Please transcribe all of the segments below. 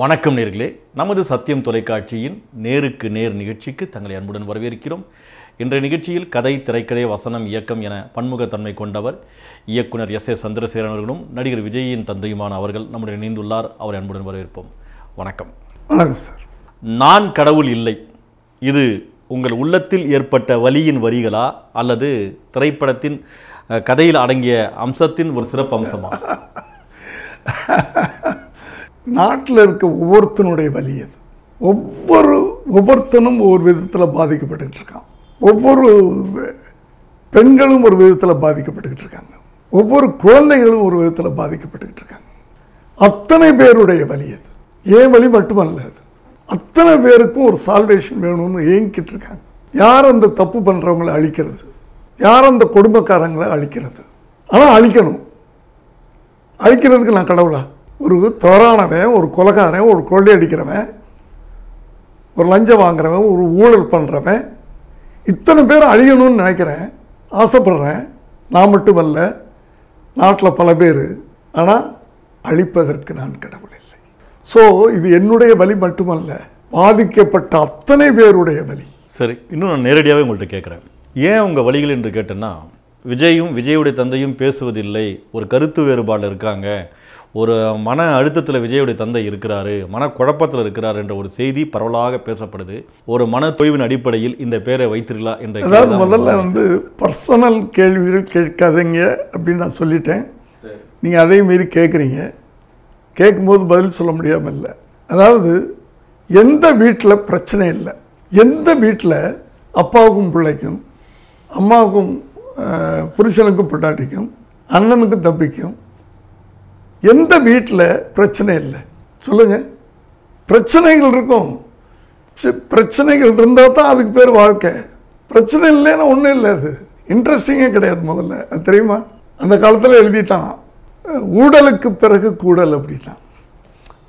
வணக்கம் நேர்களே. நமது சத்தியம் தொலைக்காட்சியின் நேருக்கு நேர் நிகழ்ச்சிக்கு தங்களை அன்புடன் வரவேற்கிறோம். இன்றைய நிகழ்ச்சியில் கதை திரைக்கதை வசனம் இயக்கம் என பன்முகத்தன்மை கொண்டவர் இயக்குனர் எஸ் ஏ சந்திரசேகரன் அவர்களும் நடிகர் விஜயின் தந்தையுமான அவர்கள் நம்முடன் இணைந்துள்ளார். அவரை அன்புடன் வரவேற்போம். வணக்கம். வணக்கம் சார். நான் கடவுள் இல்லை. இது உங்கள் உள்ளத்தில் ஏற்பட்ட வலியின் வரிகளா? அல்லது திரைப்படத்தின் கதையில் அடங்கிய அம்சத்தின் ஒரு சிறப்பு அம்சமா? நாட்டில் இருக்க ஒவ்வொருத்தனுடைய வலி அது. ஒவ்வொரு ஒவ்வொருத்தனும் ஒவ்வொரு விதத்தில் பாதிக்கப்பட்டுக்கிட்டு இருக்கான். ஒவ்வொரு பெண்களும் ஒரு விதத்தில் பாதிக்கப்பட்டுக்கிட்டு இருக்காங்க. ஒவ்வொரு குழந்தைகளும் ஒரு விதத்தில் பாதிக்கப்பட்டுக்கிட்டு இருக்காங்க. அத்தனை பேருடைய வலி அது. ஏன் வழி மட்டுமல்ல அது. அத்தனை பேருக்கும் ஒரு சால்வேஷன் வேணும்னு ஏங்கிட்டு இருக்காங்க. யார் அந்த தப்பு பண்ணுறவங்களை அழிக்கிறது? யார் அந்த குடும்பக்காரங்களை அழிக்கிறது? ஆனால் அழிக்கணும். அழிக்கிறதுக்கு நான் கடவுளா? ஒரு தவறானவன் ஒரு கொலகாரன் ஒரு கொள்ளை அடிக்கிறவன் ஒரு லஞ்சம் வாங்குறவன் ஒரு ஊழல் பண்ணுறவன் இத்தனை பேர் அழியணும்னு நினைக்கிறேன். ஆசைப்படுறேன். நான் மட்டுமல்ல நாட்டில் பல பேர். ஆனால் அழிப்பதற்கு நான் கடவுள் இல்லை. ஸோ இது என்னுடைய வலி மட்டுமல்ல பாதிக்கப்பட்ட அத்தனை பேருடைய வலி சரி இன்னும் நான் நேரடியாகவே உங்கள்கிட்ட கேட்குறேன். ஏன் உங்கள் வழிகள் என்று கேட்டேன்னா விஜயும் விஜயுடைய தந்தையும் பேசுவதில்லை ஒரு கருத்து வேறுபாடு இருக்காங்க. ஒரு மன அழுத்தத்தில் விஜயுடைய தந்தை இருக்கிறாரு மன குழப்பத்தில் இருக்கிறார் என்ற ஒரு செய்தி பரவலாக பேசப்படுது. ஒரு மன தொய்வின் அடிப்படையில் இந்த பேரை வைத்திருக்கலாம் என்ற அதாவது முதல்ல வந்து பர்சனல் கேள்விகள் கேட்காதீங்க அப்படின்னு நான் சொல்லிட்டேன். நீங்கள் அதே மீறி கேட்குறீங்க கேட்கும்போது பதில் சொல்ல முடியாமல் இல்லை. அதாவது எந்த வீட்டில் பிரச்சனை இல்லை. எந்த வீட்டில் அப்பாவுக்கும் பிள்ளைக்கும் அம்மாவுக்கும் புருஷனுக்கும் பொண்டாட்டிக்கும் அண்ணனுக்கும் தம்பிக்கும் எந்த வீட்டில் பிரச்சனை இல்லை. சொல்லுங்கள் பிரச்சனைகள் இருக்கும். பிரச்சனைகள் இருந்தால் தான் அதுக்கு பேர் வாழ்க்கை. பிரச்சனை இல்லைன்னா ஒன்றும் இல்லை அது. இன்ட்ரெஸ்டிங்கே கிடையாது முதல்ல. அது தெரியுமா? அந்த காலத்தில் எழுதிட்டான். ஊடலுக்கு பிறகு கூடல் அப்படின்னான்.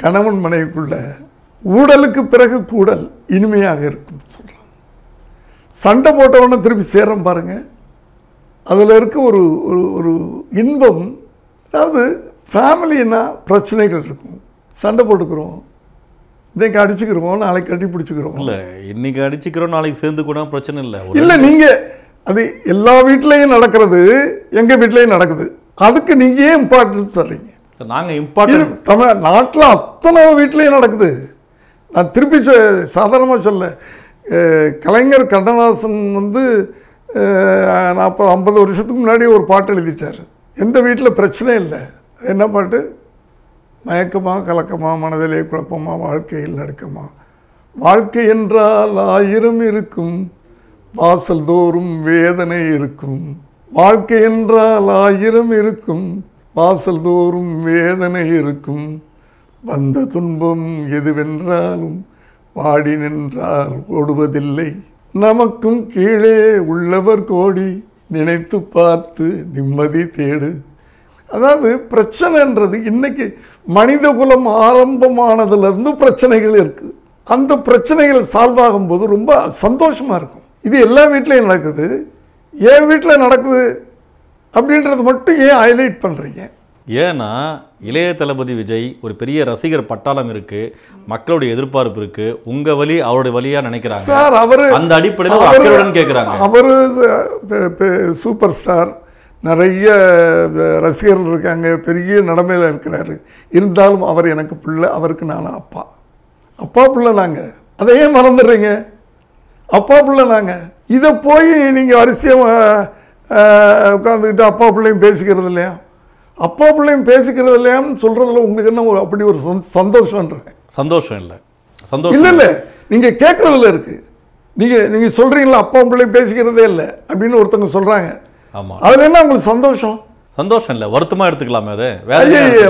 கணவன் மனைவிக்குள்ள ஊடலுக்கு பிறகு கூடல் இனிமையாக இருக்கும் சொல்கிறான் சண்டை போட்டவொடனே திருப்பி சேரம் பாருங்கள் அதில் இருக்க ஒரு ஒரு ஒரு இன்பம் அதாவது ஃபேமிலின்னா பிரச்சனைகள் இருக்கும் சண்டை போட்டுக்கிறோம். இன்னைக்கு அடிச்சுக்கிறோம். நாளைக்கு கட்டி பிடிச்சிக்கிறோம். இல்லை இன்னைக்கு அடிச்சுக்கிறோம் நாளைக்கு சேர்ந்து கூட பிரச்சனை இல்லை. இல்லை நீங்கள் அது எல்லா வீட்லேயும் நடக்கிறது எங்கள் வீட்லேயும் நடக்குது. அதுக்கு நீங்கள் ஏன் இம்பார்ட்டன்ஸ் தர்றீங்க? நாங்கள் இம்பார்ட்டன்ட் தமிழ் நாட்டில் அத்தனை வீட்லேயும் நடக்குது. நான் திருப்பி சாதாரணமாக சொல்ல கலைஞர் கண்ணதாசன் வந்து நாற்பது ஐம்பது வருஷத்துக்கு முன்னாடி ஒரு பாட்டு எழுதிட்டார். எந்த வீட்டில் பிரச்சனை இல்லை. என்ன பாட்டு? மயக்கமா கலக்கமா மனதிலே குழப்பமா வாழ்க்கையில் நடக்கமா? வாழ்க்கை என்றால் ஆயிரம் இருக்கும் வாசல் தோறும் வேதனை இருக்கும். வாழ்க்கை என்றால் ஆயிரம் இருக்கும் வாசல் தோறும் வேதனை இருக்கும். வந்த துன்பம் எதுவென்றாலும் வாடி நின்றால் ஓடுவதில்லை. நமக்கும் கீழே உள்ளவர் கோடி நினைத்து பார்த்து நிம்மதி தேடு. அதாவது பிரச்சனைன்றது இன்னைக்கு மனித குலம் ஆரம்பமானதுலேருந்து பிரச்சனைகள் இருக்குது அந்த பிரச்சனைகள் சால்வ் ஆகும்போது ரொம்ப சந்தோஷமாக இருக்கும். இது எல்லா வீட்லேயும் நடக்குது. என் வீட்டில் நடக்குது அப்படின்றது மட்டும் ஏன் ஹைலைட் பண்ணுறீங்க ஏன்னா இளைய தளபதி விஜய் ஒரு பெரிய ரசிகர் பட்டாளம் இருக்கு. மக்களுடைய எதிர்பார்ப்பு இருக்கு. உங்க வழி அவருடைய வழியா நினைக்கிறாங்க. சார் அவரு அந்த அடிப்படையில் கேட்குறாங்க அவரு சூப்பர் ஸ்டார் நிறைய ரசிகர்கள் இருக்காங்க பெரிய நிலைமையில் இருக்கிறாரு. இருந்தாலும் அவர் எனக்கு பிள்ளை அவருக்கு நான் அப்பா. அப்பா பிள்ளை நாங்கள் அதை ஏன் மறந்துடுறீங்க? அப்பா பிள்ளை நாங்கள் இதை போய் நீங்கள் வரிசையாக உட்காந்துக்கிட்டு அப்பா பிள்ளையும் பேசிக்கிறது இல்லையா? அப்பா பிள்ளையும் பேசிக்கிறது இல்லையான்னு சொல்கிறதுல உங்களுக்கு என்ன ஒரு அப்படி ஒரு சந்- சந்தோஷன்றேன் சந்தோஷம் இல்லை? இல்ல. சந்தோஷம் இல்ல நீங்க கேட்கறதுல இருக்கு. நீங்க நீங்க சொல்றீங்களா அப்பா பிள்ளை பேசிக்கிறதே இல்லை அப்படின்னு ஒருத்தவங்க சொல்றாங்க. ஆமா. அதுல என்ன உங்களுக்கு சந்தோஷம்? சந்தோஷம் இல்லை வருத்தமா எடுத்துக்கலாமே அது.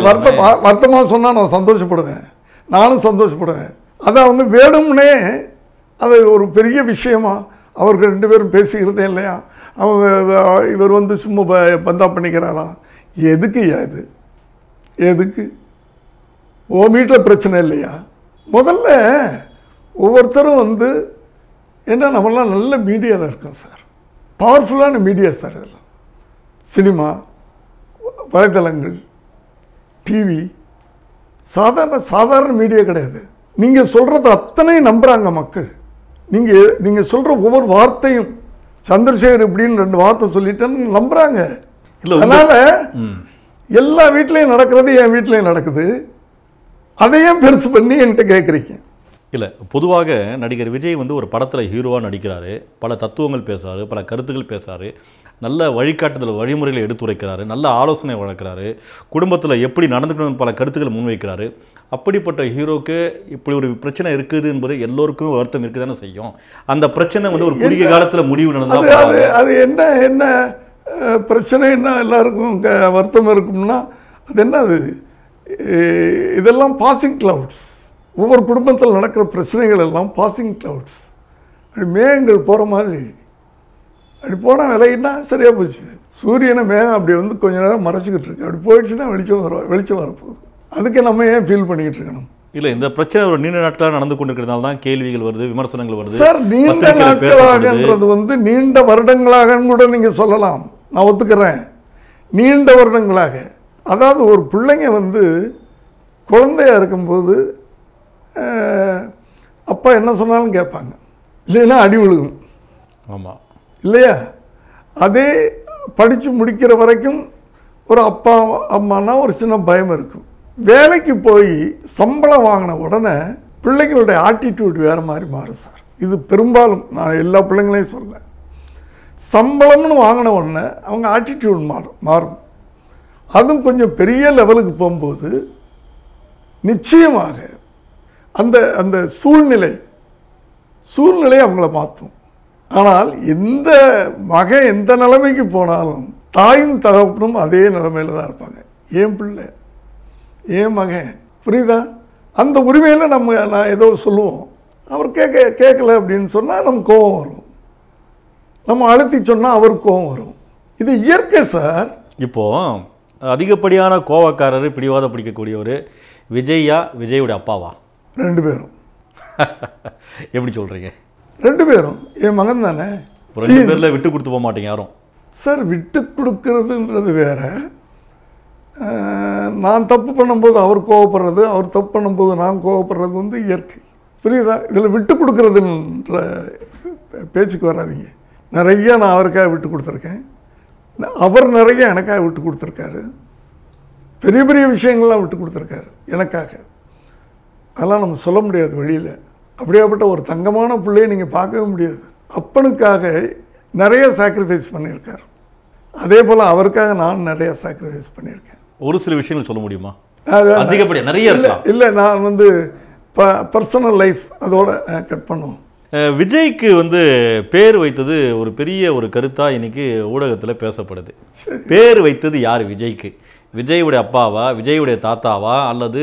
வருத்தம் வருத்தமாக சொன்னால் நான் சந்தோஷப்படுவேன். நானும் சந்தோஷப்படுவேன். அதை அவங்க வேணும்னே அது ஒரு பெரிய விஷயமா அவர்கள் ரெண்டு பேரும் பேசிக்கிறதே இல்லையா? அவங்க இவர் வந்து சும்மா பந்தா பண்ணிக்கிறாராம் எதுக்கு இது? எதுக்கு? உன் வீட்டில் பிரச்சனை இல்லையா? முதல்ல ஒவ்வொருத்தரும் வந்து ஏன்னா நம்மளாம் நல்ல மீடியாவில் இருக்கோம் சார். பவர்ஃபுல்லான மீடியா சார் இதெல்லாம். சினிமா வலைத்தளங்கள் டிவி சாதாரண சாதாரண மீடியா கிடையாது. நீங்கள் சொல்கிறது அத்தனையும் நம்புகிறாங்க மக்கள். நீங்கள் நீங்கள் சொல்கிற ஒவ்வொரு வார்த்தையும் சந்திரசேகர் இப்படின்னு ரெண்டு வார்த்தை சொல்லிட்டேன்னு நம்புகிறாங்க அதனால் எல்லா வீட்லேயும் நடக்கிறது என் வீட்லேயும் நடக்குது. அதையும் பெருசு பண்ணி என்கிட்ட கேட்குறீங்க இல்லை பொதுவாக நடிகர் விஜய் வந்து ஒரு படத்தில் ஹீரோவாக நடிக்கிறாரு. பல தத்துவங்கள் பேசுறாரு பல கருத்துக்கள் பேசுறாரு. நல்ல வழிகாட்டுதல் வழிமுறைகளை எடுத்துரைக்கிறாரு. நல்ல ஆலோசனை வழங்குறாரு. குடும்பத்தில் எப்படி நடந்துக்கணும் பல கருத்துக்களை முன்வைக்கிறாரு. அப்படிப்பட்ட ஹீரோக்கு இப்படி ஒரு பிரச்சனை இருக்குது என்பது எல்லோருக்கும் வருத்தம் இருக்குது தானே செய்யும். அந்த பிரச்சனை வந்து ஒரு குறுகிய காலத்தில் முடிவு நடந்தால் அது அது என்ன என்ன அஹ், பிரச்சனை என்ன எல்லாருக்கும் க வருத்தம் இருக்கும்னா அது என்ன அது அஹ், இதெல்லாம் பாசிங் கிளவுட்ஸ் ஒவ்வொரு குடும்பத்தில் நடக்கிற பிரச்சனைகள் எல்லாம் பாசிங் கிளவுட்ஸ் அப்படி மேகங்கள் போகிற மாதிரி. அப்படி போனால் விலகினா சரியாக போச்சு. சூரியனை மேகம் அப்படி வந்து கொஞ்ச நேரம் மறைச்சிக்கிட்டு இருக்கு. அப்படி போயிடுச்சுன்னா வெளிச்சம் வர வெளிச்சம் வரப்போகுது. அதுக்கு நம்ம ஏன் ஃபீல் பண்ணிக்கிட்டு இருக்கணும்? இல்லை இந்த பிரச்சனை ஒரு நீண்ட நாட்களாக நடந்து கொண்டிருக்கிறதுனால தான் கேள்விகள் வருது விமர்சனங்கள் வருது சார் நீண்ட. நாட்களாகன்றது வந்து நீண்ட வருடங்களாகன்னு கூட நீங்கள் சொல்லலாம். நான் ஒத்துக்கிறேன். நீண்ட வருடங்களாக. அதாவது ஒரு பிள்ளைங்க வந்து குழந்தையா இருக்கும்போது அப்பா என்ன சொன்னாலும் கேட்பாங்க. இல்லைன்னா அடி விழுகும். ஆமாம் இல்லையா? அதே படித்து முடிக்கிற வரைக்கும் ஒரு அப்பா அம்மானா ஒரு சின்ன பயம் இருக்கும். வேலைக்கு போய் சம்பளம் வாங்கின உடனே பிள்ளைங்களுடைய ஆட்டிடியூட் வேறு மாதிரி மாறும் சார். இது பெரும்பாலும் நான் எல்லா பிள்ளைங்களையும் சொல்ல சம்பளம்னு வாங்கின உடனே அவங்க ஆட்டிடியூட் மாறும் மாறும். அதுவும் கொஞ்சம் பெரிய லெவலுக்கு போகும்போது நிச்சயமாக அந்த அந்த சூழ்நிலை சூழ்நிலை அவங்கள மாற்றும். ஆனால் எந்த மகன் எந்த நிலைமைக்கு போனாலும் தாயும் தகப்பனும் அதே நிலைமையில் தான் இருப்பாங்க. ஏன் பிள்ளை? ஏன் மகன்? புரியுதா? அந்த உரிமையில் நம்ம நான் ஏதோ சொல்லுவோம். அவர் கேட்க கேட்கல அப்படின்னு சொன்னால் நமக்கு கோபம் வரும். நம்ம அழுத்தி சொன்னால் அவருக்கு கோபம் வரும். இது இயற்கை சார். இப்போது அதிகப்படியான கோவக்காரர் பிடிவாத பிடிக்கக்கூடியவர் விஜய்யா விஜயோட அப்பாவா? ரெண்டு பேரும். எப்படி சொல்கிறீங்க ரெண்டு பேரும். என் மகன் தானே? ரெண்டு பேரில் விட்டு கொடுத்து போக மாட்டீங்க யாரும்? சார் விட்டு கொடுக்கறதுன்றது வேற. நான் தப்பு பண்ணும்போது அவர் கோவப்படுறது அவர் தப்பு பண்ணும்போது நான் கோவப்படுறது வந்து இயற்கை. புரியுதா? இதில் விட்டு கொடுக்கறதுன்ற பேச்சுக்கு வராதீங்க. நிறைய நான் அவருக்காக விட்டு கொடுத்துருக்கேன். அவர் நிறைய எனக்காக விட்டு கொடுத்துருக்காரு. பெரிய பெரிய விஷயங்கள்லாம் விட்டு கொடுத்துருக்காரு எனக்காக. அதெல்லாம் நம்ம சொல்ல முடியாது வெளியில் அப்படியாப்பட்ட ஒரு தங்கமான பிள்ளையை நீங்கள் பார்க்கவே முடியாது. அப்பனுக்காக நிறைய சாக்ரிஃபைஸ் பண்ணியிருக்கார். அதே போல் அவருக்காக நான் நிறைய சாக்ரிஃபைஸ் பண்ணியிருக்கேன். ஒரு சில விஷயங்கள் சொல்ல முடியுமா? அது அதிகப்படியா நிறைய இல்லை இல்லை நான் வந்து ப பர்சனல் லைஃப் அதோட கட் பண்ணுவோம். விஜய்க்கு வந்து பேர் வைத்தது ஒரு பெரிய ஒரு கருத்தா இன்னைக்கு ஊடகத்தில் பேசப்படுது. பேர் வைத்தது யார்? விஜய்க்கு. விஜயுடைய அப்பாவா விஜயுடைய தாத்தாவா அல்லது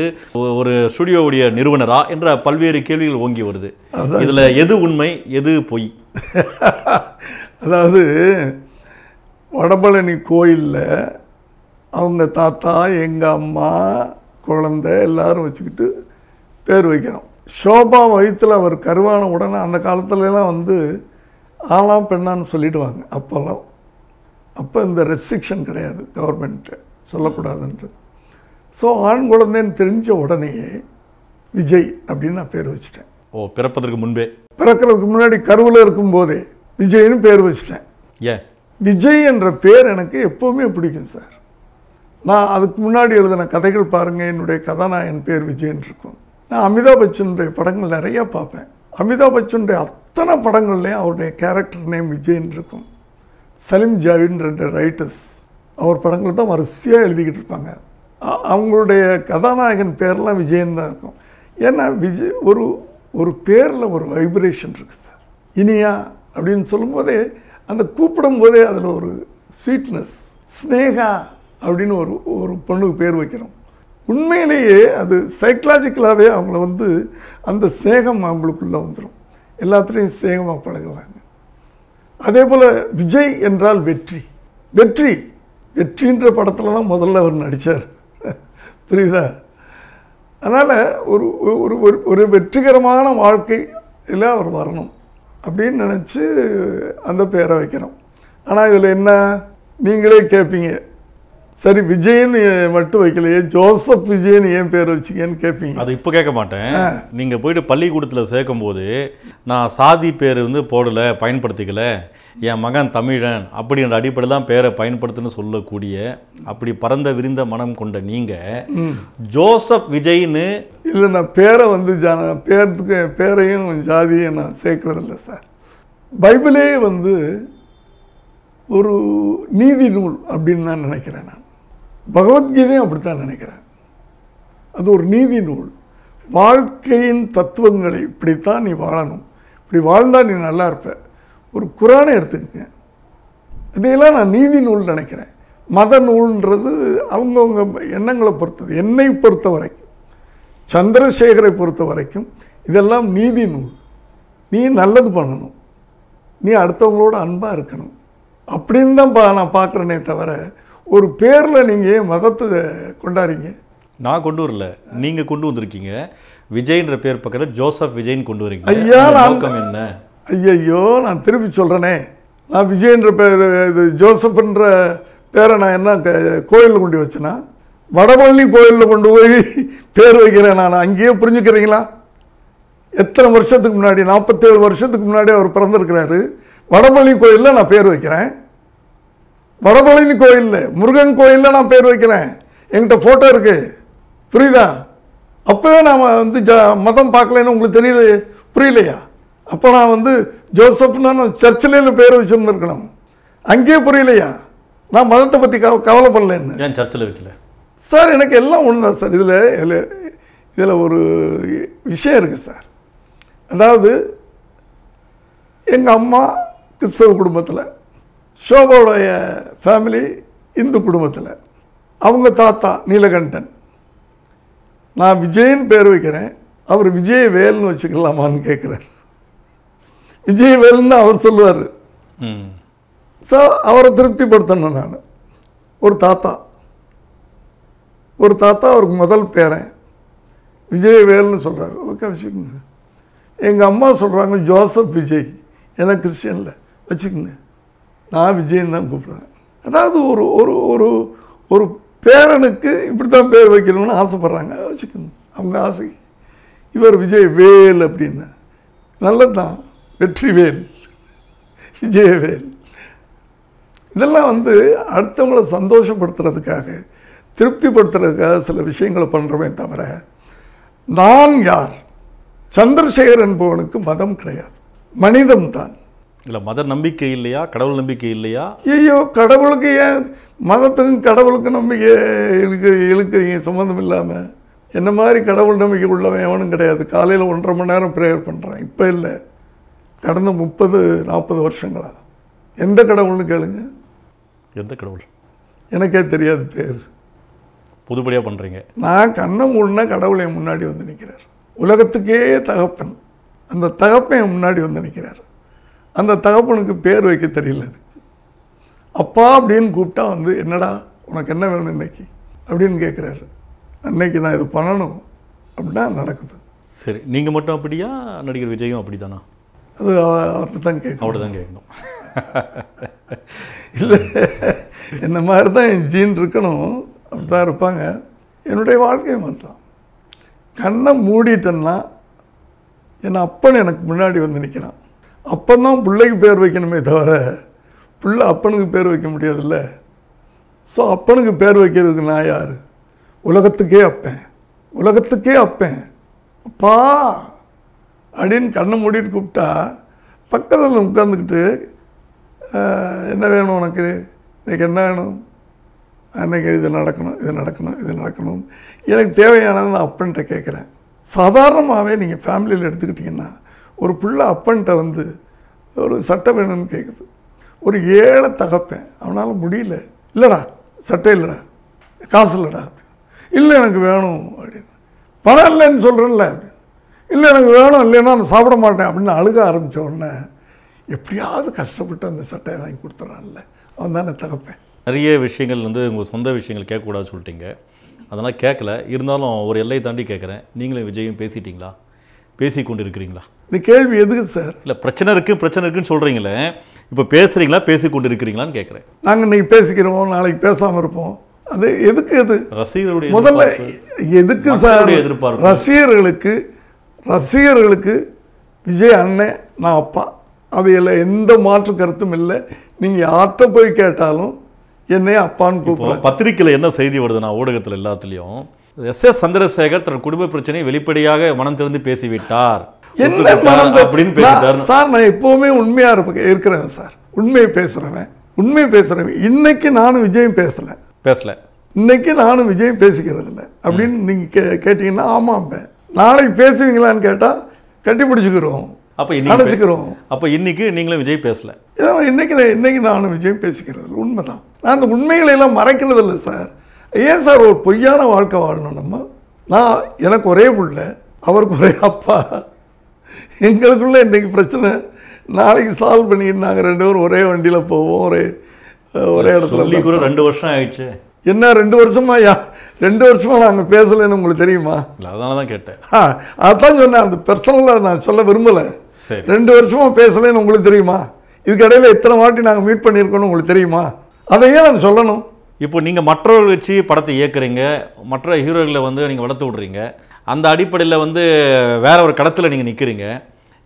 ஒரு ஸ்டுடியோவுடைய நிறுவனரா என்ற பல்வேறு கேள்விகள் ஓங்கி வருது. இதுல எது உண்மை எது பொய்? அதாவது வடபழனி கோயிலில் அவங்க தாத்தா எங்கள் அம்மா குழந்தை எல்லாரும் வச்சுக்கிட்டு பேர் வைக்கிறோம் ஷோபா வயிற்றில் அவர் கருவான உடனே அந்த காலத்துலலாம் வந்து ஆளாம் பெண்ணான்னு சொல்லிடுவாங்க அப்போல்லாம் அப்போ இந்த ரெஸ்ட்ரிக்ஷன் கிடையாது கவர்மெண்ட்டு சொல்லக்கூடாதுன்றது. ஸோ ஆண் குழந்தைன்னு தெரிஞ்ச உடனேயே விஜய் அப்படின்னு நான் பேர் வச்சுட்டேன். ஓ பிறப்பதற்கு முன்பே. பிறக்கிறதுக்கு முன்னாடி கருவில் இருக்கும்போதே விஜய்னு பேர் வச்சிட்டேன். ஏன்? விஜய் என்ற பேர் எனக்கு எப்போவுமே பிடிக்கும் சார். நான் அதுக்கு முன்னாடி எழுதின கதைகள் பாருங்கள் என்னுடைய கதாநாயகன் பேர் விஜயன் இருக்கும். நான் அமிதாப் பச்சனுடைய படங்கள் நிறையா பார்ப்பேன். அமிதாப் பச்சனுடைய அத்தனை படங்கள்லேயும் அவருடைய கேரக்டர் நேம் விஜயன் இருக்கும். சலீம் ஜாவின் ரெண்டு ரைட்டர்ஸ் அவர் படங்கள் தான் வரிசையாக எழுதிக்கிட்டு இருப்பாங்க. அவங்களுடைய கதாநாயகன் பேர்லாம் விஜயன் தான் இருக்கும். ஏன்னா விஜய் ஒரு ஒரு பேரில் ஒரு வைப்ரேஷன் இருக்குது சார் இனியா அப்படின்னு சொல்லும்போதே அந்த கூப்பிடும் போதே அதில் ஒரு ஸ்வீட்னஸ் ஸ்னேகா அப்படின்னு ஒரு ஒரு பொண்ணுக்கு பேர் வைக்கிறோம். உண்மையிலேயே அது சைக்கலாஜிக்கலாகவே அவங்கள வந்து அந்த ஸ்நேகம் அவங்களுக்குள்ளே வந்துடும் எல்லாத்துலேயும் ஸ்நேகமாக பழகுவாங்க. அதே போல் விஜய் என்றால் வெற்றி. வெற்றி வெற்றின்ற படத்தில் தான் முதல்ல அவர் நடித்தார் புரியுதா? அதனால் ஒரு ஒரு ஒரு வெற்றிகரமான வாழ்க்கையில் அவர் வரணும் அப்படின்னு நினச்சி அந்த பேரை வைக்கிறோம். ஆனால் இதில் என்ன? நீங்களே கேட்பீங்க சரி விஜய்னு மட்டும் வைக்கலையே ஜோசப் விஜய்னு ஏன் பேர் வச்சிங்கன்னு கேட்பீங்க அது இப்போ கேட்க மாட்டேன். நீங்கள் போயிட்டு பள்ளிக்கூடத்தில் சேர்க்கும்போது நான் சாதி பேர் வந்து போடலை பயன்படுத்திக்கல என் மகன் தமிழன் அப்படின்ற அடிப்படையில் தான் பேரை பயன்படுத்துன்னு சொல்லக்கூடிய அப்படி பரந்த விரிந்த மனம் கொண்ட நீங்கள் ஜோசப் விஜய்னு இல்லை நான் பேரை வந்து ஜான பேருக்கு பேரையும் ஜாதியும் நான் சேர்க்கறதில்ல சார். பைபிளே வந்து ஒரு நீதி நூல் அப்படின்னு நான் நினைக்கிறேன் நான். பகவத்கீதையும் அப்படித்தான் நினைக்கிறேன். அது ஒரு நீதி நூல். வாழ்க்கையின் தத்துவங்களை இப்படித்தான் நீ வாழணும். இப்படி வாழ்ந்தால் நீ நல்லா இருப்ப. ஒரு குரானை எடுத்துக்கங்க. இதையெல்லாம் நான் நீதி நூல் நினைக்கிறேன். மத நூல்ன்றது அவங்கவுங்க எண்ணங்களை பொறுத்தது. என்னை பொறுத்த வரைக்கும் சந்திரசேகரை பொறுத்த வரைக்கும் இதெல்லாம் நீதி நூல். நீ நல்லது பண்ணணும். நீ அடுத்தவங்களோட அன்பாக இருக்கணும். அப்படின்னு தான் பா நான் பார்க்குறேனே தவிர ஒரு பேரில் நீங்கள் ஏன் மதத்தை கொண்டாடுறீங்க? நான் கொண்டு வரல. நீங்கள் கொண்டு வந்திருக்கீங்க. விஜய்ன்ற பேர் பக்கத்தில் ஜோசப் விஜய்னு கொண்டு வரீங்க. ஐயா, என்ன? ஐயையோ நான் திருப்பி சொல்கிறேனே நான் விஜயன்ற பேர் இது ஜோசப்ன்ற பேரை நான் என்ன கோயிலில் கொண்டு வச்சேன்னா வடபழனி கோயிலில் கொண்டு போய் பேர் வைக்கிறேன் நான். அங்கேயே புரிஞ்சுக்கிறீங்களா? எத்தனை வருஷத்துக்கு முன்னாடி நாற்பத்தேழு வருஷத்துக்கு முன்னாடி அவர் பிறந்திருக்கிறாரு. வடபழனி கோயிலில் நான் பேர் வைக்கிறேன். வடபழனி கோயிலில் முருகன் கோயிலில் நான் பேர் வைக்கிறேன். என்கிட்ட ஃபோட்டோ இருக்குது புரியுதா? அப்போவே நாம் வந்து ஜ மதம் பார்க்கலன்னு உங்களுக்கு தெரியுது புரியலையா? அப்போ நான் வந்து ஜோசப்னா நான் சர்ச்சில் பேர் வச்சுருந்துருக்கணும். அங்கேயே புரியலையா? நான் மதத்தை பற்றி கவ கவலைப்படலன்னு. ஏன் சர்ச்சில் வைக்கல? சார் எனக்கு எல்லாம் ஒன்று தான் சார். இதில் இதில் இதில் ஒரு விஷயம் இருக்குது சார். அதாவது எங்கள் அம்மா கிறிஸ்தவ குடும்பத்தில் ஷோபாவுடைய ஃபேமிலி இந்து குடும்பத்தில் அவங்க தாத்தா நீலகண்டன். நான் விஜயன் பேர் வைக்கிறேன். அவர் விஜய வேல்னு வச்சுக்கலாமான்னு கேட்குறார் விஜய வேல்னு அவர் சொல்லுவார். ஸோ அவரை திருப்திப்படுத்தணும் நான். ஒரு தாத்தா. ஒரு தாத்தா அவருக்கு முதல் பேரன். விஜயவேல்னு சொல்கிறார் ஓகே வச்சுக்கோங்க. எங்கள் அம்மா சொல்கிறாங்க ஜோசப் விஜய். எனக்கு கிறிஸ்டியனில். வச்சுக்கோங்க. நான் விஜயன் தான் கூப்பிடுவேன். அதாவது ஒரு ஒரு ஒரு ஒரு பேரனுக்கு இப்படி தான் பேர் வைக்கணும்னு ஆசைப்பட்றாங்க. வச்சுக்கோங்க. அவங்க ஆசை. இவர் விஜய் வேல் அப்படின்னு. நல்லது தான் வெற்றி வேல் விஜயவேல். இதெல்லாம் வந்து அடுத்தவங்களை சந்தோஷப்படுத்துறதுக்காக திருப்திப்படுத்துறதுக்காக சில விஷயங்களை பண்ணுறமே தவிர நான் யார்? சந்திரசேகர் என்பவனுக்கு மதம் கிடையாது. மனிதம் தான். இல்லை மத நம்பிக்கை இல்லையா? கடவுள் நம்பிக்கை இல்லையா? ஐயோ கடவுளுக்கு ஏன் மதத்துக்கும் கடவுளுக்கு நம்பிக்கை இழுக்கு இழுக்கிறீங்க? சம்மந்தம் இல்லாமல் என்ன மாதிரி கடவுள் நம்பிக்கை உள்ளவன் எவனும் கிடையாது. காலையில் ஒன்றரை மணி நேரம் ப்ரேயர் பண்ணுறான் இப்போ இல்லை. கடந்த முப்பது நாற்பது வருஷங்களா? எந்த கடவுள்னு கேளுங்க. எந்த கடவுள்? எனக்கே தெரியாது பேர். புதுப்படியாக பண்ணுறீங்க நான் கண்ணை மூடினா கடவுள் முன்னாடி வந்து நிற்கிறார் உலகத்துக்கே தகப்பன். அந்த தகப்பன் முன்னாடி வந்து நிற்கிறார் அந்த தகப்பனுக்கு பேர் வைக்க தெரியல அது. அப்பா அப்படின்னு கூப்பிட்டா வந்து என்னடா உனக்கு என்ன வேணும் இன்னைக்கு? அப்படின்னு கேட்குறாரு அன்னைக்கு நான் இது பண்ணணும். அப்படின்னா நடக்குது. சரி நீங்கள் மட்டும் அப்படியா? நடிகர் விஜயும் அப்படிதானா அது அவ- அவர்கிட்ட தான் கேட்கணும். அவர்கிட்ட தான் கேட்கணும். இல்லை என்ன மாதிரி தான் என் ஜீன் இருக்கணும் அப்படி தான் இருப்பாங்க. என்னுடைய வாழ்க்கையும் அதுதான் கண்ணை மூடிட்டேன்னா என் அப்பன் எனக்கு முன்னாடி வந்து நிற்கிறான். அப்பந்தான் பிள்ளைக்கு பேர் வைக்கணுமே தவிர பிள்ளை அப்பனுக்கு பேர் வைக்க முடியாதுல்ல. ஸோ அப்பனுக்கு பேர் வைக்கிறதுக்கு நான் யார்? உலகத்துக்கே அப்பேன். உலகத்துக்கே அப்பேன். அப்பா! அப்படின்னு கண்ணை மூடிட்டு கூப்பிட்டா பக்கத்தில் உட்காந்துக்கிட்டு என்ன வேணும் உனக்கு? இன்னைக்கு என்ன வேணும்? அன்றைக்கி இது நடக்கணும் இது நடக்கணும் இது நடக்கணும். எனக்கு தேவையானதை நான் அப்பன்ட்ட கேட்குறேன். சாதாரணமாகவே நீங்கள் ஃபேமிலியில் எடுத்துக்கிட்டிங்கன்னா ஒரு பிள்ளை அப்பன்ட்ட வந்து ஒரு சட்டை வேணும்னு கேட்குது ஒரு ஏழை தகப்பேன் அவனால் முடியல. இல்லைடா சட்டை இல்லைடா காசு இல்லைடா. இல்லை எனக்கு வேணும். அப்படின்னு. பணம் இல்லைன்னு சொல்கிறேன்ல இல்லை எனக்கு வேணும் இல்லைன்னா நான் சாப்பிட மாட்டேன் அப்படின்னு அழுக ஆரம்பித்த உடனே எப்படியாவது கஷ்டப்பட்டு அந்த சட்டையை வாங்கி கொடுத்துறான்ல அவன் தானே தகப்பேன். நிறைய விஷயங்கள் வந்து உங்கள் சொந்த விஷயங்கள் கேட்கக்கூடாதுன்னு சொல்லிட்டீங்க. அதெல்லாம் கேட்கல. இருந்தாலும் ஒரு எல்லை தாண்டி கேட்குறேன். நீங்களும் விஜயும் பேசிட்டீங்களா? பேசி கொண்டு இருக்கிறீங்களா இந்த கேள்வி எதுக்கு சார்? இல்லை பிரச்சனை இருக்குது பிரச்சனை இருக்குன்னு சொல்கிறீங்களே இப்போ பேசுகிறீங்களா பேசி கொண்டு இருக்கிறீங்களான்னு கேட்குறேன். நாங்கள் இன்றைக்கி பேசிக்கிறோம் நாளைக்கு பேசாமல் இருப்போம். அது எதுக்கு அது ரசிகர்களுடைய முதல்ல எதுக்கு சார். ரசிகர்களுக்கு ரசிகர்களுக்கு விஜய் அண்ணன் நான் அப்பா. அவையில் எந்த மாற்று கருத்தும் இல்லை. நீங்கள் யார்கிட்ட போய் கேட்டாலும் என்னை அப்பான்னு கூப்பிடுறாங்க பத்திரிக்கையில் என்ன செய்தி வருதுன்னா ஊடகத்தில் எல்லாத்துலேயும் எஸ். எஸ். சந்திரசேகர் தன் குடும்ப பிரச்சனையை வெளிப்படையாக மனம் திறந்து பேசிவிட்டார். என்ன மனம் அப்படின்னு சார் நான் எப்போவுமே உண்மையாக இருப்ப இருக்கிறேன் சார். உண்மையை பேசுகிறவன் உண்மையை பேசுகிறவன் இன்னைக்கு நானும் விஜயும் பேசலை. பேசல. இன்னைக்கு நானும் விஜயும் பேசிக்கிறது இல்லை அப்படின்னு நீங்கள் கே கேட்டிங்கன்னா ஆமாம்பேன் நாளைக்கு பேசுவீங்களான்னு கேட்டால் கட்டி பிடிச்சிக்கிறோம். அப்போ அணைச்சிக்கிறோம். அப்போ இன்னைக்கு நீங்களும் விஜய் பேசல. ஏன்னா இன்னைக்கு நான் இன்னைக்கு நானும் விஜயம் பேசிக்கிறது இல்லை உண்மைதான். நான் அந்த உண்மைகளை எல்லாம் மறைக்கிறது இல்லை சார். ஏன் சார் ஒரு பொய்யான வாழ்க்கை வாழணும் நம்ம? நான் எனக்கு ஒரே புள்ள அவருக்கு ஒரே அப்பா. எங்களுக்குள்ள இன்னைக்கு பிரச்சனை. நாளைக்கு சால்வ் பண்ணிட்டு நாங்கள் ரெண்டு பேரும் ஒரே வண்டியில் போவோம் ஒரே ஒரே இடத்துல கூட ரெண்டு வருஷம் ஆயிடுச்சு. என்ன ரெண்டு வருஷமா யா ரெண்டு வருஷமா நாங்கள் பேசலைன்னு உங்களுக்கு தெரியுமா? இல்லை அதனால தான் கேட்டேன். ஆ அதான் சொன்னேன் அந்த பர்சனலாக நான் சொல்ல விரும்பலை. சரி. ரெண்டு வருஷமா பேசலைன்னு உங்களுக்கு தெரியுமா? இதுக்கு இடையில எத்தனை வாட்டி நாங்கள் மீட் பண்ணியிருக்கோன்னு உங்களுக்கு தெரியுமா? அதையே நான் சொல்லணும். இப்போ நீங்கள் மற்றவர்கள் வச்சு படத்தை இயக்குறீங்க மற்ற ஹீரோகளை வந்து நீங்கள் வளர்த்து விட்றீங்க அந்த அடிப்படையில் வந்து வேற ஒரு கடத்தில் நீங்கள் நிற்கிறீங்க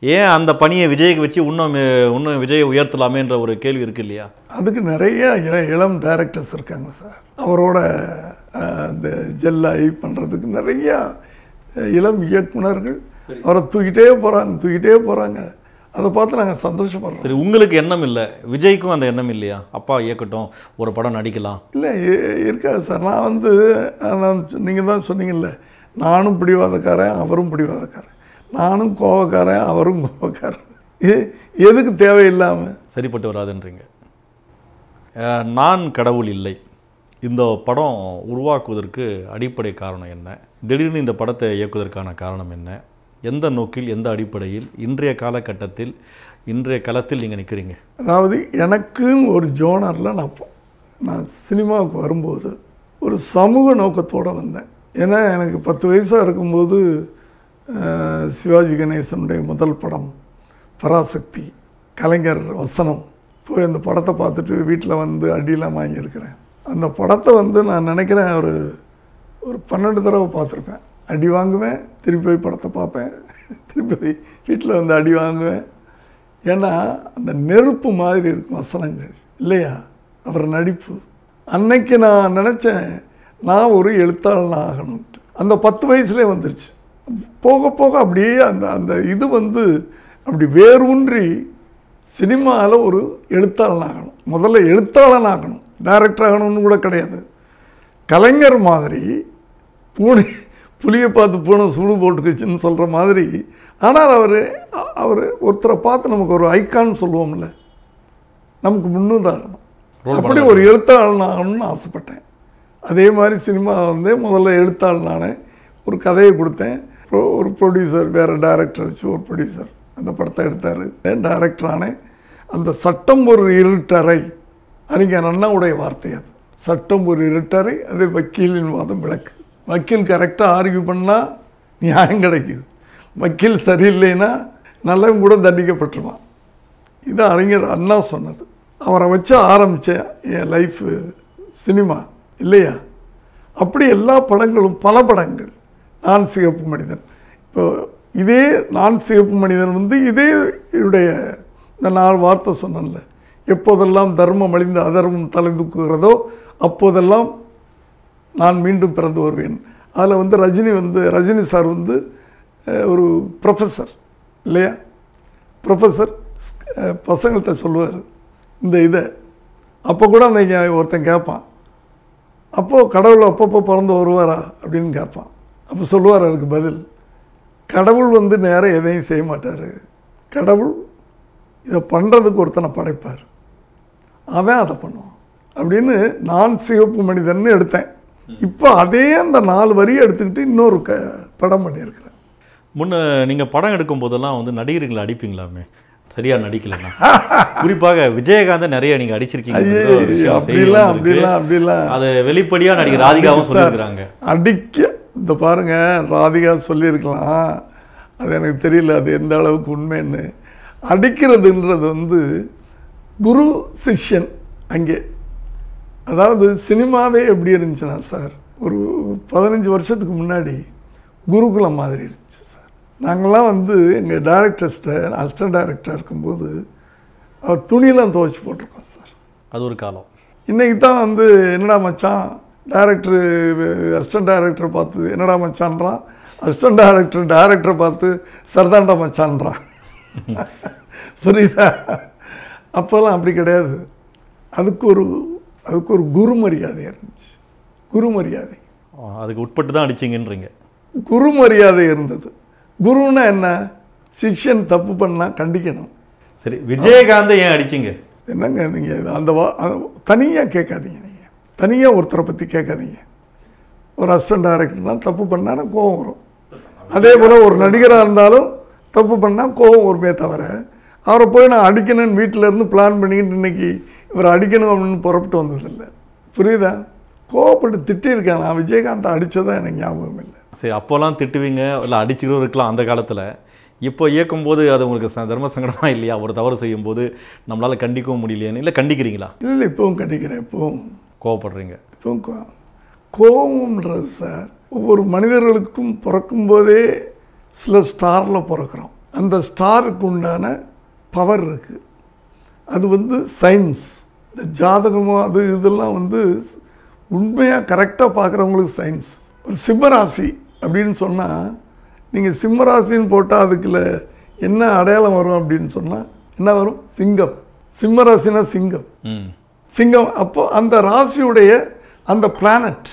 ஏன் அந்த பணியை விஜய்க்கு வச்சு இன்னும் இன்னும் விஜயை உயர்த்தலாமேன்ற ஒரு கேள்வி இருக்கு இல்லையா? அதுக்கு நிறைய இள இளம் டைரக்டர்ஸ் இருக்காங்க சார். அவரோட அஹ், அந்த ஜெல்லாகி பண்ணுறதுக்கு நிறையா இளம் இயக்குனர்கள் அவரை தூக்கிட்டே போகிறாங்க தூக்கிட்டே போகிறாங்க அதை பார்த்து நாங்கள் சந்தோஷப்படுறோம். சரி உங்களுக்கு எண்ணம் இல்லை? விஜய்க்கும் அந்த எண்ணம் இல்லையா? அப்பா இயக்கட்டும் ஒரு படம் நடிக்கலாம். இல்லை இருக்காது சார். நான் வந்து நான் நீங்கள் தான் சொன்னீங்கல்ல நானும் பிடிவாதக்காரன் அவரும் பிடிவாதக்காரன். நானும் கோவக்காரன் அவரும் கோவக்காரன். எ- எதுக்கு தேவையில்லாமல் சரிப்பட்டு வராதுன்றீங்க. நான் கடவுள் இல்லை. இந்த படம் உருவாக்குவதற்கு அடிப்படை காரணம் என்ன? திடீர்னு இந்த படத்தை இயக்குவதற்கான காரணம் என்ன? எந்த நோக்கில் எந்த அடிப்படையில் இன்றைய காலகட்டத்தில் இன்றைய களத்தில் நீங்கள் நிற்கிறீங்க அதாவது எனக்குன்னு ஒரு ஜோனரில் நான் நான் சினிமாவுக்கு வரும்போது ஒரு சமூக நோக்கத்தோடு வந்தேன். ஏன்னா எனக்கு பத்து வயசாக இருக்கும்போது சிவாஜி கணேசனுடைய முதல் படம் பராசக்தி கலைஞர் வசனம். போய் அந்த படத்தை பார்த்துட்டு வீட்டில் வந்து அடியெல்லாம் வாங்கியிருக்கிறேன். அந்த படத்தை வந்து நான் நினைக்கிறேன் ஒரு ஒரு பன்னெண்டு தடவை பார்த்துருப்பேன். அடி வாங்குவேன் திருப்பி போய் படத்தை பார்ப்பேன். திருப்பி போய் வீட்டில் வந்து அடி வாங்குவேன். ஏன்னா அந்த நெருப்பு மாதிரி இருக்கும் வசனங்கள். இல்லையா? அவர் நடிப்பு. அன்னைக்கு நான் நினச்சேன் நான் ஒரு எழுத்தாளன் ஆகணும்ட்டு அந்த பத்து வயசுலேயே வந்துருச்சு. போக போக அப்படியே அந்த அந்த இது வந்து அப்படி வேரூன்றி சினிமாவில் ஒரு எழுத்தாளன் ஆகணும் முதல்ல எழுத்தாளன் ஆகணும் டைரக்டர் ஆகணும்னு கூட கிடையாது. கலைஞர் மாதிரி பூனை புளியை பார்த்து பூனை சூடு போட்டுக்குச்சுன்னு சொல்கிற மாதிரி. ஆனால் அவர் அவர் ஒருத்தரை பார்த்து நமக்கு ஒரு ஐக்கான்னு சொல்லுவோம்ல. நமக்கு முன்னுதாரணம். அப்படி ஒரு எழுத்தாளன் ஆகணும்னு ஆசைப்பட்டேன். அதே மாதிரி சினிமா வந்து முதல்ல எழுத்தாளன் ஆனேன் ஒரு கதையை கொடுத்தேன். ஒரு ப்ரொடியூசர் வேறு டைரக்டர் வச்சு ஒரு ப்ரொடியூசர் அந்த படத்தை எடுத்தார். டைரக்டர் ஆனேன் அந்த சட்டம் ஒரு இருட்டறை. அறிஞர் அண்ணாவுடைய வார்த்தை அது. சட்டம் ஒரு இருட்டறை அதில் வக்கீலின் வாதம் விளக்கு. வக்கீல் கரெக்டாக ஆர்கியூ பண்ணால் நியாயம் கிடைக்குது. வக்கீல் சரியில்லைன்னா நல்லவன் கூட தண்டிக்கப்பட்டுருவான். இது அறிஞர் அண்ணா சொன்னது. அவரை வச்சு ஆரம்பித்தேன் என் லைஃப் சினிமா இல்லையா? அப்படி எல்லா படங்களும் பல படங்கள். நான் சிகப்பு மனிதன். இப்போ இதே நான் சிகப்பு மனிதன் வந்து இதே இவருடைய இந்த நாலு வார்த்தை சொன்னேன்ல. எப்போதெல்லாம் தர்மம் அழிந்து அதர்மம் தலை அப்போதெல்லாம் நான் மீண்டும் பிறந்து வருவேன். அதில் வந்து ரஜினி வந்து ரஜினி சார் வந்து ஒரு ப்ரொஃபஸர் இல்லையா? ப்ரொஃபஸர் பசங்கள்கிட்ட சொல்லுவார் இந்த இதை. அப்போ கூட அந்த ஒருத்தன் கேட்பான். அப்போது கடவுள் அப்பப்போ பிறந்து வருவாரா அப்படின்னு கேட்பான். அப்போ சொல்லுவார் அதுக்கு பதில் கடவுள் வந்து நேரம் எதையும் செய்ய மாட்டார். கடவுள் இதை பண்ணுறதுக்கு ஒருத்தனை படைப்பார். அவன் அதை பண்ணுவான். அப்படின்னு நான் சிவப்பு மனிதன்னு எடுத்தேன். இப்போ அதே அந்த நாலு வரியை எடுத்துக்கிட்டு இன்னொரு க படம் பண்ணியிருக்கிறேன். முன்ன நீங்கள் படம் எடுக்கும் போதெல்லாம் வந்து நடிகர்களை அடிப்பீங்களாமே? சரியா நடிக்கலன்னா? குறிப்பாக விஜயகாந்தை நிறைய நீங்கள் அடிச்சிருக்கீங்க அப்படிலாம் அப்படிலாம் அப்படிலாம். அது வெளிப்படையாக நடிகர் ராதிகாவும் சொல்லியிருக்கிறாங்க. அடிக்க இந்த பாருங்க ராதிகா சொல்லியிருக்கலாம். அது எனக்கு தெரியல அது எந்த அளவுக்கு உண்மைன்னு. அடிக்கிறதுன்றது வந்து குரு சிஷ்யன் அங்கே. அதாவது சினிமாவே எப்படி இருந்துச்சுன்னா சார் ஒரு பதினஞ்சு வருஷத்துக்கு முன்னாடி குருகுலம் மாதிரி இருந்துச்சு சார். நாங்கள்லாம் வந்து எங்கள் டேரக்டர்ஸ்ட்ட அசிஸ்டன்ட் டைரக்டராக இருக்கும்போது அவர் துணியெல்லாம் துவைச்சி போட்டிருக்கோம் சார். அது ஒரு காலம். இன்றைக்கி தான் வந்து என்னடா மச்சான் டேரக்டரு அசிஸ்டன்ட் டைரக்டரை பார்த்து என்னடா மச்சான்றான் அசிஸ்டன்ட் டைரக்டர் டைரக்டரை பார்த்து சரதாண்டா மச்சான்றான் புரியுதா? அப்போல்லாம் அப்படி கிடையாது. அதுக்கு ஒரு அதுக்கு ஒரு குரு மரியாதை இருந்துச்சு. குரு மரியாதை அதுக்கு உட்பட்டு தான் அடிச்சிங்கன்றீங்க. குரு மரியாதை இருந்தது. குருன்னா என்ன? சிஷ்யன் தப்பு பண்ணால் கண்டிக்கணும். சரி விஜயகாந்தை ஏன் அடிச்சிங்க? என்னங்க நீங்கள் அந்த வா தனியாக கேட்காதீங்க நீங்கள் தனியாக ஒருத்தரை பற்றி கேட்காதீங்க. ஒரு அசிஸ்டன்ட் டைரக்டர்லாம் தப்பு பண்ணாலும் கோவம் வரும். அதே போல் ஒரு நடிகராக இருந்தாலும் தப்பு பண்ணால் கோவம் வருமே தவிர அவரை போய் நான் அடிக்கணும்னு வீட்டில் இருந்து பிளான் பண்ணிக்கிட்டு இன்னைக்கு இவரை அடிக்கணும் அப்படின்னு புறப்பட்டு வந்ததில்லை. புரியுதா? கோவப்பட்டு திட்டியிருக்கேன் நான். விஜயகாந்தை அடித்ததான் எனக்கு ஞாபகம் இல்லை. சரி அப்போல்லாம் திட்டுவீங்க? இல்லை அடிச்சுக்கிறோம் இருக்கலாம் அந்த காலத்தில். இப்போ இயக்கும்போது அது உங்களுக்கு தர்ம சங்கடமா இல்லையா? ஒரு தவறு செய்யும்போது நம்மளால் கண்டிக்கவும் முடியலையேன்னு? இல்லை கண்டிக்கிறீங்களா? இல்லை இல்லை இப்போவும் கண்டிக்கிறேன். இப்போவும் கோவப்படுறீங்க. கோ- கோபம்ன்றது சார் ஒவ்வொரு மனிதர்களுக்கும் பிறக்கும்போதே சில ஸ்டாரில் பிறக்கிறோம். அந்த ஸ்டாருக்கு உண்டான பவர் இருக்குது அது வந்து சயின்ஸ் இந்த ஜாதகமோ அது இதெல்லாம் வந்து உண்மையாக கரெக்டாக பார்க்குறவங்களுக்கு சயின்ஸ் ஒரு சிம்மராசி அப்படின்னு சொன்னால் நீங்கள் சிம்மராசின்னு போட்டால் அதுக்குள்ள என்ன அடையாளம் வரும் அப்படின்னு சொன்னால் என்ன வரும்? சிங்கம். சிம்மராசினா சிங்கம். சிங்கம். அப்போ அந்த ராசியுடைய அந்த பிளானட்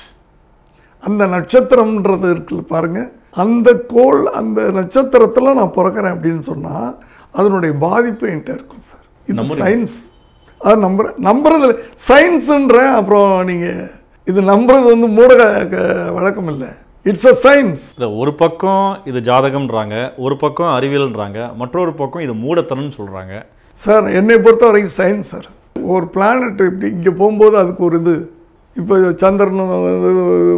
அந்த நட்சத்திரம்ன்றது இருக்குல்ல பாருங்க. அந்த கோள் அந்த நட்சத்திரத்தில் நான் பிறக்கிறேன் அப்படின்னு சொன்னால் அதனுடைய பாதிப்பு என்கிட்ட இருக்கும் சார். இது சயின்ஸ் அது நம்புற நம்புறதுல சயின்ஸுன்றேன் அப்புறம் நீங்கள் இது நம்புறது வந்து மூட வழக்கம் இல்லை. இட்ஸ் அ சயின்ஸ் இல்லை ஒரு பக்கம் இது ஜாதகம்ன்றாங்க ஒரு பக்கம் அறிவியல்ன்றாங்க மற்றொரு பக்கம் இது மூடத்தனம்னு சொல்கிறாங்க சார் என்னை பொறுத்த வரைக்கும் சயின்ஸ் சார். ஒரு பிளானட் இப்படி இங்கே போகும்போது அதுக்கு ஒரு இது. இப்போ சந்திரன்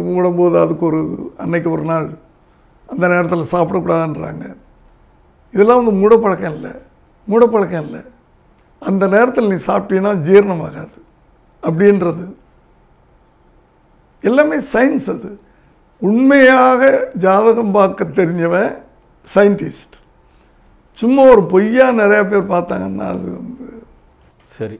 மூடும்போது அதுக்கு ஒரு அன்னைக்கு ஒரு நாள். அந்த நேரத்தில் சாப்பிடக்கூடாதுன்றாங்க. இதெல்லாம் வந்து மூடப்பழக்கம் இல்லை. மூடப்பழக்கம் இல்லை. அந்த நேரத்தில் நீ சாப்பிட்டீங்கன்னா ஜீரணமாகாது. அப்படின்றது. எல்லாமே சயின்ஸ் அது. உண்மையாக ஜாதகம் பார்க்க தெரிஞ்சவன் சயின்டிஸ்ட் சும்மா ஒரு பொய்யா நிறையா பேர் பார்த்தாங்கன்னா அது வந்து சரி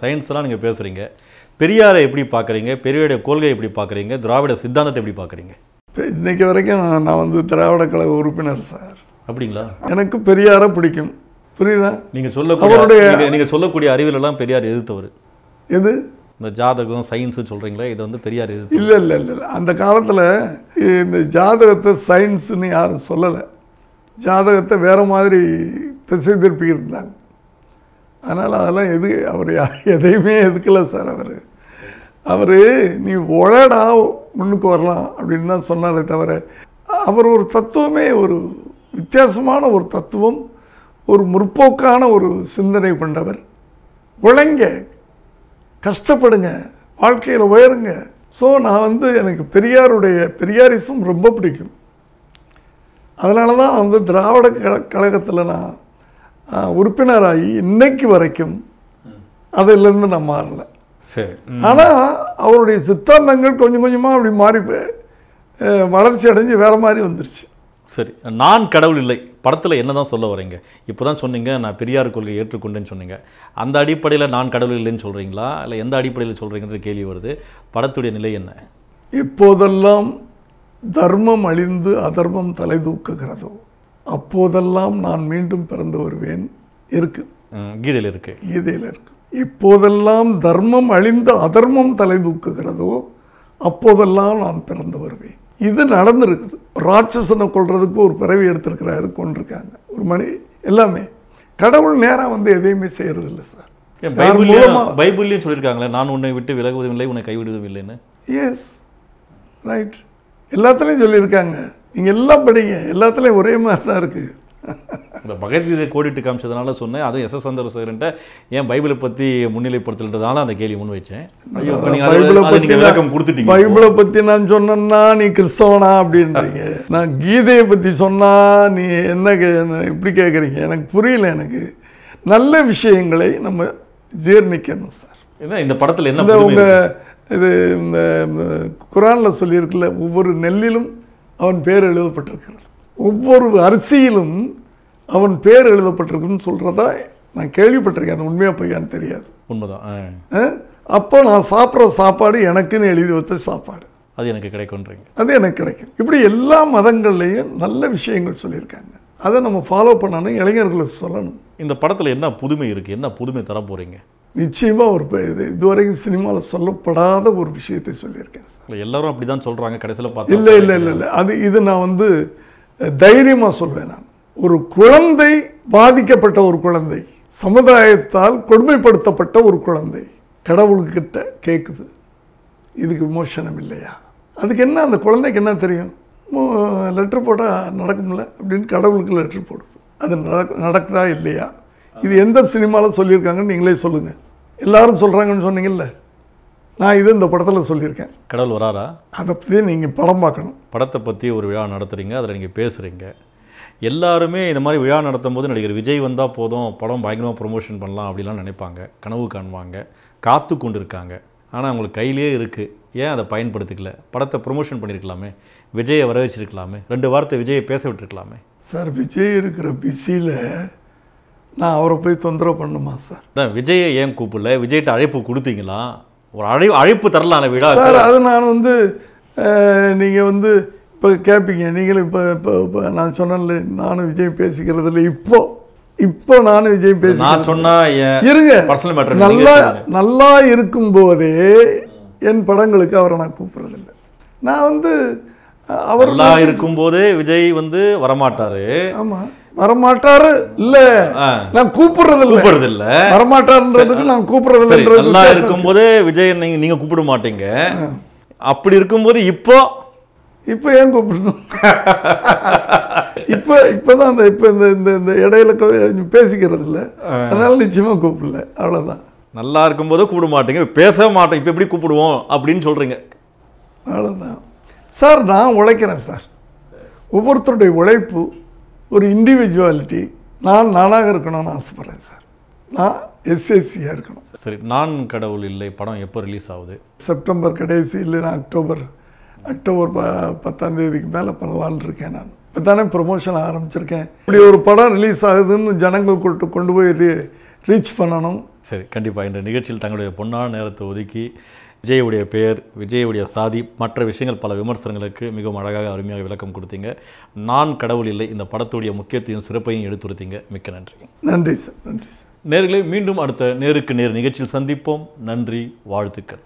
சயின்ஸ்லாம் நீங்கள் பேசுகிறீங்க பெரியாரை எப்படி பார்க்குறீங்க? பெரியாருடைய கொள்கை எப்படி பார்க்குறீங்க? திராவிட சித்தாந்தத்தை எப்படி பார்க்குறீங்க? இப்ப இன்னைக்கு வரைக்கும் நான் வந்து திராவிட கழக உறுப்பினர் சார் அப்படிங்களா? எனக்கு பெரியாரை பிடிக்கும். புரியுதா? நீங்கள் சொல்லக்கூடிய அவருடைய- நீங்க- நீங்க சொல்லக்கூடிய அறிவியல் எல்லாம் பெரியார் எதிர்த்தவர். எது? இந்த ஜாதகம் சயின்ஸு சொல்கிறீங்களே இதை வந்து பெரியார் எதிர்த்து இல்லை இல்லை இல்லை இல்லை. அந்த காலத்தில் இந்த ஜாதகத்தை சயின்ஸ்னு யாரும் சொல்லலை. ஜாதகத்தை வேறு மாதிரி திசை திருப்பிக்கிட்டு இருந்தாங்க. அதனால் அதெல்லாம் எது அவர் எதையுமே எதுக்கல சார் அவர். அவர் நீ உழடா முன்னுக்கு வரலாம் அப்படின்னு தான் சொன்னாரே தவிர அவர் ஒரு தத்துவமே ஒரு வித்தியாசமான ஒரு தத்துவம் ஒரு முற்போக்கான ஒரு சிந்தனை கொண்டவர். உழைங்க கஷ்டப்படுங்க வாழ்க்கையில் உயருங்க. ஸோ நான் வந்து எனக்கு பெரியாருடைய பெரியாரிசம் ரொம்ப பிடிக்கும். அதனால தான் வந்து திராவிட கழகத்தில் நான் உறுப்பினராகி இன்னைக்கு வரைக்கும் அதிலிருந்து நான் மாறல. சரி. ஆனால் அவருடைய சித்தாந்தங்கள் கொஞ்சம் கொஞ்சமாக அப்படி மாறி வளர்ச்சி அடைஞ்சு வேற மாதிரி வந்துருச்சு. சரி. நான் கடவுள் இல்லை. படத்தில் என்ன தான் சொல்ல வரீங்க? இப்போ தான் சொன்னீங்க நான் பெரியார் கொள்கையை ஏற்றுக்கொண்டேன்னு சொன்னீங்க. அந்த அடிப்படையில் நான் கடவுள் இல்லைன்னு சொல்கிறீங்களா இல்லை எந்த அடிப்படையில் சொல்கிறீங்கன்ற கேள்வி வருது. படத்துடைய நிலை என்ன? எப்போதெல்லாம் தர்மம் அழிந்து அதர்மம் தலை தூக்குகிறதோ அப்போதெல்லாம் நான் மீண்டும் பிறந்து வருவேன். இருக்கு. கீதையில் இருக்கு. கீதையில் இருக்கு. இப்போதெல்லாம் தர்மம் அழிந்து அதர்மம் தலை தூக்குகிறதோ அப்போதெல்லாம் நான் பிறந்து வருவேன். இது நடந்திருக்குது. ராட்சசனை கொள்றதுக்கு ஒரு பிறவி எடுத்திருக்கிறாரு கொண்டிருக்காங்க ஒரு மணி எல்லாமே. கடவுள் நேரா வந்து எதையுமே செய்யறதில்ல சார். பைபிள்லையும் சொல்லியிருக்காங்களே நான் உன்னை விட்டு விலகுவதும் இல்லை உன்னை கைவிடுவதும் இல்லைன்னு? எஸ் ரைட் எல்லாத்துலேயும் சொல்லியிருக்காங்க. நீங்கள் எல்லாம் படிங்க. எல்லாத்துலேயும் ஒரே மாதிரி தான் இருக்குது இந்த பகவத்கீதை கோடிட்டு காமிச்சதுனால சொன்னேன். அதுவும் எஸ் எஸ் சந்திரசேகரன்ட்ட ஏன் பைபிளை பற்றி முன்னிலைப்படுத்தலன்றதால அந்த கேள்வி முன் வச்சேன் பைபிளை பற்றி விளக்கம் கொடுத்துட்டீங்க. பைபிளை பற்றி நான் சொன்னேன்னா நீ கிறிஸ்தவனா அப்படின்றீங்க. நான் கீதையை பற்றி சொன்னா நீ என்ன இப்படி கேட்குறீங்க எனக்கு புரியல எனக்கு. நல்ல விஷயங்களை நம்ம ஜீர்ணிக்கணும் சார். என்ன இந்த படத்தில் என்ன இந்த புதுமை உங்க இருக்கு? இது இந்த குரானில் சொல்லியிருக்குல்ல ஒவ்வொரு நெல்லிலும் அவன் பேர் எழுதப்பட்டிருக்கிறது ஒவ்வொரு அரிசியிலும் அவன் பேர் எழுதப்பட்டிருக்குன்னு சொல்கிறதா நான் கேள்விப்பட்டிருக்கேன். அது உண்மையாக பொய்யான்னு தெரியாது. உண்மைதான். அப்போ நான் சாப்பிட்ற சாப்பாடு எனக்குன்னு எழுதி வச்ச சாப்பாடு. அது எனக்கு கிடைக்கும்ன்றீங்க. அது எனக்கு கிடைக்கும். இப்படி எல்லா மதங்கள்லேயும் நல்ல விஷயங்கள் சொல்லியிருக்காங்க. அதை நம்ம ஃபாலோ பண்ணணும் இளைஞர்களுக்கு சொல்லணும். இந்த படத்தில் என்ன புதுமை இருக்குது என்ன புதுமை தர போகிறீங்க நிச்சயமாக ஒரு இது இதுவரைக்கும் சினிமாவில் சொல்லப்படாத ஒரு விஷயத்தை சொல்லியிருக்கேன் சார். எல்லாரும் அப்படி தான் சொல்கிறாங்க கடைசியில் பார்த்தா இல்லை இல்லை இல்லை இல்லை. அது இது நான் வந்து தைரியமாக சொல்வேன் நான். ஒரு குழந்தை பாதிக்கப்பட்ட ஒரு குழந்தை சமுதாயத்தால் கொடுமைப்படுத்தப்பட்ட ஒரு குழந்தை கடவுள்கிட்ட கேட்குது இதுக்கு விமோசனம் இல்லையா? அதுக்கு என்ன அந்த குழந்தைக்கு என்ன தெரியும்? லெட்டர் போட்டால் நடக்கும்ல அப்படின்னு கடவுளுக்கு லெட்டர் போடுது. அது நடக் நடக்குதா இல்லையா? இது எந்த சினிமாவில் சொல்லியிருக்காங்கன்னு நீங்களே சொல்லுங்கள் எல்லாரும் சொல்கிறாங்கன்னு சொன்னீங்கல்ல. நான் இது இந்த படத்தில் சொல்லியிருக்கேன். கடவுள் வராரா? அதை பற்றி நீங்கள் படம் பார்க்கணும். படத்தை பற்றி ஒரு விழா நடத்துகிறீங்க அதில் நீங்கள் பேசுகிறீங்க எல்லாருமே இந்த மாதிரி விழா நடத்தும் போது நடிகர் விஜய் வந்தால் போதும் படம் பயங்கரமாக ப்ரொமோஷன் பண்ணலாம் அப்படிலாம் நினைப்பாங்க. கனவு காணுவாங்க காத்து கொண்டு இருக்காங்க ஆனால் அவங்களுக்கு கையிலே இருக்குது ஏன் அதை பயன்படுத்திக்கல? படத்தை ப்ரொமோஷன் பண்ணியிருக்கலாமே. விஜயை வர வச்சிருக்கலாமே ரெண்டு வார்த்தை விஜயை பேச விட்டுருக்கலாமே. சார் விஜய் இருக்கிற பிஸியில் நான் அவரை போய் தொந்தரவு பண்ணுமா சார்? அதான் விஜயை ஏன் கூப்பிடல? விஜய்கிட்ட அழைப்பு கொடுத்தீங்களா? ஒரு அழை அழைப்பு தரலாம்ல விழா சார் அது நான் வந்து நீங்கள் வந்து இப்போ கேட்பீங்க நீங்களும் இப்போ இப்போ இப்போ நான் சொன்னேன்ல நானும் விஜய் பேசிக்கிறதில்ல. இப்போ இப்போ நானும் விஜய் பேசி நான் சொன்னா என் இருங்க. நல்லா நல்லா இருக்கும்போதே என் படங்களுக்கு அவரை நான் கூப்பிட்றதில்ல. நான் வந்து அவர் நல்லா இருக்கும்போதே விஜய் வந்து வரமாட்டாரு. ஆமாம் வரமாட்டாரு? இல்லை. நான் கூப்பிட்றதில்ல. கூப்பிடுறது இல்ல வரமாட்டாருன்றதுக்கு நான் சரி, கூப்பிட்றதில்லைன்றது நல்லா இருக்கும்போதே விஜய் நீங்க நீங்க கூப்பிட மாட்டீங்க. அப்படி இருக்கும்போது இப்போ? இப்போ ஏன் கூப்பிடணும்? இப்போ இப்போ தான் அந்த இப்போ இந்த இந்த இந்த இடையில பேசிக்கிறது இல்லை அதனால நிச்சயமாக கூப்பிடல. அவ்வளோதான் நல்லா இருக்கும்போது கூப்பிட மாட்டீங்க. பேச மாட்டோம். இப்போ எப்படி கூப்பிடுவோம் அப்படின்னு சொல்றீங்க. அவ்வளோதான் சார் நான் உழைக்கிறேன் சார். ஒவ்வொருத்தருடைய உழைப்பு ஒரு இண்டிவிஜுவாலிட்டி நான் நானாக இருக்கணும்னு ஆசைப்பட்றேன் சார். நான் எஸ்எஸ்சியாக இருக்கணும். சரி நான் கடவுள் இல்லை படம் எப்போ ரிலீஸ் ஆகுது? செப்டம்பர் கடைசி இல்லைன்னா அக்டோபர் அக்டோபர் ப பத்தாம் தேதிக்கு மேலே பண்ணலான்னு இருக்கேன் நான். இப்போ தானே ப்ரொமோஷன் ஆரம்பிச்சிருக்கேன். இப்படி ஒரு படம் ரிலீஸ் ஆகுதுன்னு ஜனங்கள் கொண்டு கொண்டு போய் ரீ- ரீச் பண்ணணும். சரி கண்டிப்பாக இந்த நிகழ்ச்சியில் தங்களுடைய பொன்னான நேரத்தை ஒதுக்கி விஜயுடைய பெயர் விஜயுடைய சாதி மற்ற விஷயங்கள் பல விமர்சனங்களுக்கு மிகவும் அழகாக அருமையாக விளக்கம் கொடுத்தீங்க. நான் கடவுள் இல்லை இந்த படத்துடைய முக்கியத்தையும் சிறப்பையும் எடுத்துரைத்தீங்க. மிக்க நன்றி. நன்றி சார் நன்றி சார். நேர்களை மீண்டும் அடுத்த நேருக்கு நேர் நிகழ்ச்சியில் சந்திப்போம். நன்றி வாழ்த்துக்கள்.